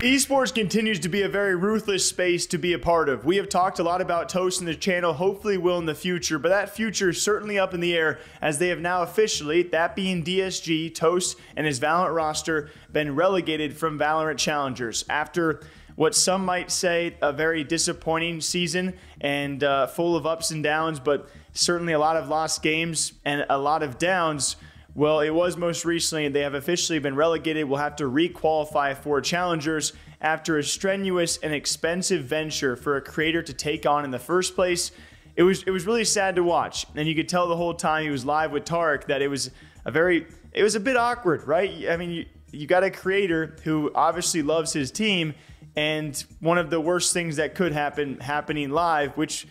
Esports continues to be a very ruthless space to be a part of. We have talked a lot about Toast in the channel, hopefully will in the future, but that future is certainly up in the air as they have now officially, that being DSG, Toast, and his Valorant roster, been relegated from Valorant Challengers after what some might say a very disappointing season and uh, full of ups and downs, but certainly a lot of lost games and a lot of downs. Well, it was most recently, they have officially been relegated. We'll have to requalify for challengers after a strenuous and expensive venture for a creator to take on in the first place. It was it was really sad to watch, and you could tell the whole time he was live with Tarik that it was a very it was a bit awkward, right? I mean, you you got a creator who obviously loves his team, and one of the worst things that could happen happening live, which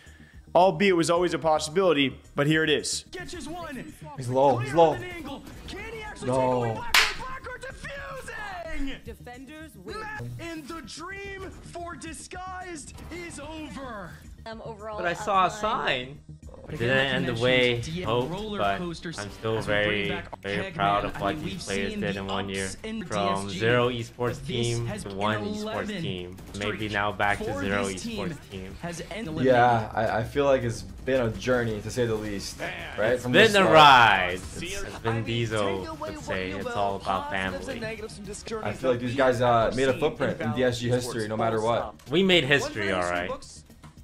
albeit was always a possibility, but here it is. He's low. He's low. No. Defenders win. And the dream for disguised is over. Um, overall, But I saw a upline. sign. But Didn't end the way mentioned, hoped, but I'm still as we bring very, very proud of what these players did in one year. From zero esports team to one esports team. Maybe now back to zero esports team. Has ended Yeah, I, I feel like it's been a journey to say the least. Right? It's From the been a start. ride. It's, as Vin Diesel would say, it's all about family. I feel like these guys uh, made a footprint in DSG history no matter what. We made history, alright.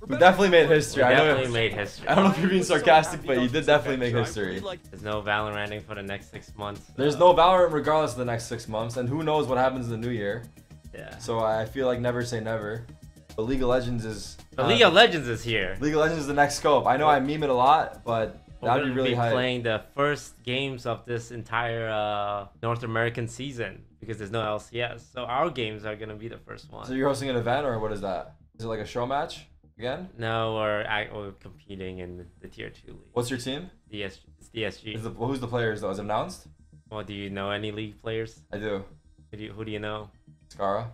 We definitely made history. I know. definitely made history. I don't know if you're being sarcastic, but you did definitely make history. There's no Valoranting for the next six months. There's no Valorant regardless of the next six months, and who knows what happens in the new year. Yeah. So I feel like never say never. But League of Legends is. Uh, League of Legends is here. League of Legends is the next scope. I know I meme it a lot, but that'd be really be playing the first games of this entire uh, North American season because there's no LCS. So our games are gonna be the first one. So you're hosting an event, or what is that? Is it like a show match again? no, we're, act- we're competing in the, tier two league. What's your team? DS, it's DSG. Is the, who's the players though? Is it announced? well, do you know any league players? I do. Who do you, who do you know? Scarra.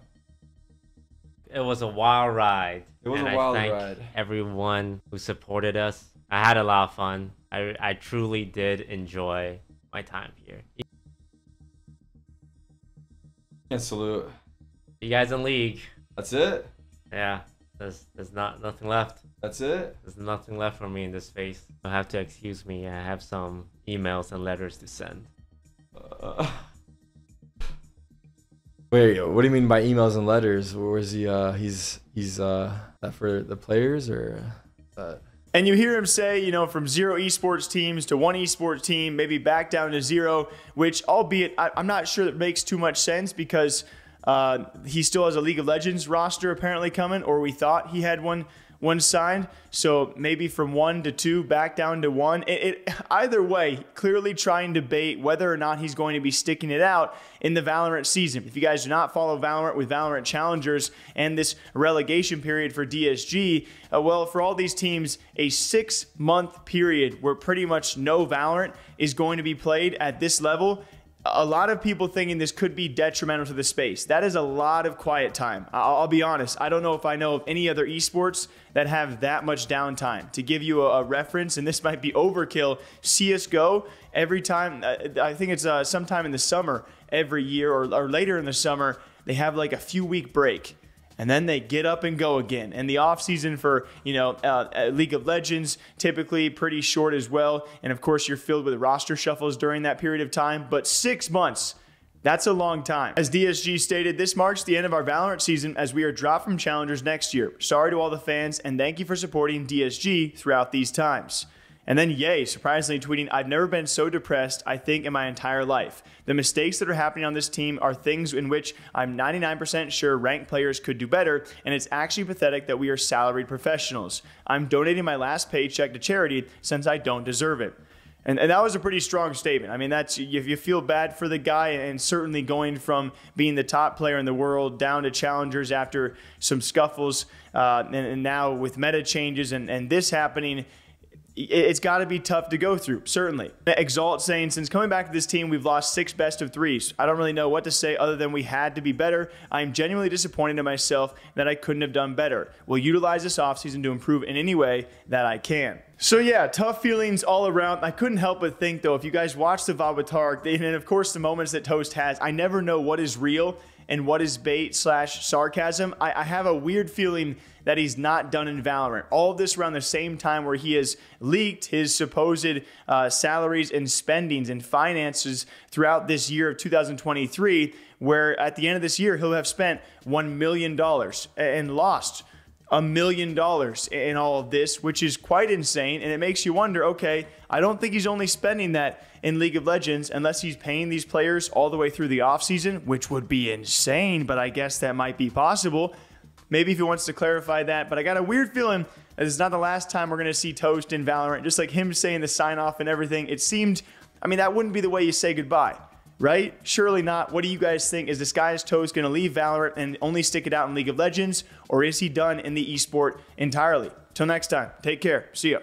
It was a wild ride. It was and a I wild thank ride. Everyone who supported us. I had a lot of fun. I, I truly did enjoy my time here. And salute. You guys in league? That's it. Yeah. There's there's not nothing left. That's it. There's nothing left for me in this space. You'll have to excuse me. I have some emails and letters to send. Uh, Wait, what do you mean by emails and letters? Where is he? Uh, he's he's uh that for the players or that? And you hear him say, you know, from zero esports teams to one esports team, maybe back down to zero, which, albeit, I, I'm not sure that makes too much sense because uh, he still has a League of Legends roster apparently coming, or we thought he had one one signed. So maybe from one to two, back down to one. It, it either way, clearly trying to bait whether or not he's going to be sticking it out in the Valorant season. If you guys do not follow Valorant with Valorant Challengers and this relegation period for DSG, uh, well, for all these teams, a six month period where pretty much no Valorant is going to be played at this level a lot of people thinking this could be detrimental to the space. That is a lot of quiet time. I'll, I'll be honest. I don't know if I know of any other esports that have that much downtime. To give you a, a reference, and this might be overkill, CS:GO every time. Uh, I think it's uh, sometime in the summer every year or, or later in the summer. They have like a few week break and then they get up and go again. And the offseason for, you know, uh, uh, League of Legends, typically pretty short as well. And of course, you're filled with roster shuffles during that period of time. But six months, that's a long time. As DSG stated, this marks the end of our Valorant season as we are dropped from challengers next year. Sorry to all the fans, and thank you for supporting DSG throughout these times. And then Yay, surprisingly tweeting, I've never been so depressed, I think, in my entire life. The mistakes that are happening on this team are things in which I'm 99% sure ranked players could do better, and it's actually pathetic that we are salaried professionals. I'm donating my last paycheck to charity since I don't deserve it. And, and that was a pretty strong statement. I mean, that's if you feel bad for the guy, and certainly going from being the top player in the world down to challengers after some scuffles, uh, and, and now with meta changes and, and this happening, it's got to be tough to go through, certainly. Exalt saying, since coming back to this team, we've lost six best of threes. I don't really know what to say other than we had to be better. I'm genuinely disappointed in myself that I couldn't have done better. We'll utilize this offseason to improve in any way that I can. So yeah, tough feelings all around. I couldn't help but think though, if you guys watch the Tarik, and of course the moments that Toast has, I never know what is real and what is bait slash sarcasm. I, I have a weird feeling that he's not done in Valorant. All this around the same time where he has leaked his supposed uh, salaries and spendings and finances throughout this year of 2023, where at the end of this year he'll have spent $1 million and lost a million dollars in all of this, which is quite insane. And it makes you wonder okay, I don't think he's only spending that in League of Legends unless he's paying these players all the way through the offseason, which would be insane, but I guess that might be possible. Maybe if he wants to clarify that, but I got a weird feeling that it's not the last time we're going to see Toast in Valorant, just like him saying the sign off and everything. It seemed, I mean, that wouldn't be the way you say goodbye right? Surely not. What do you guys think? Is this guy's toast going to leave Valorant and only stick it out in League of Legends, or is he done in the esport entirely? Till next time, take care. See ya.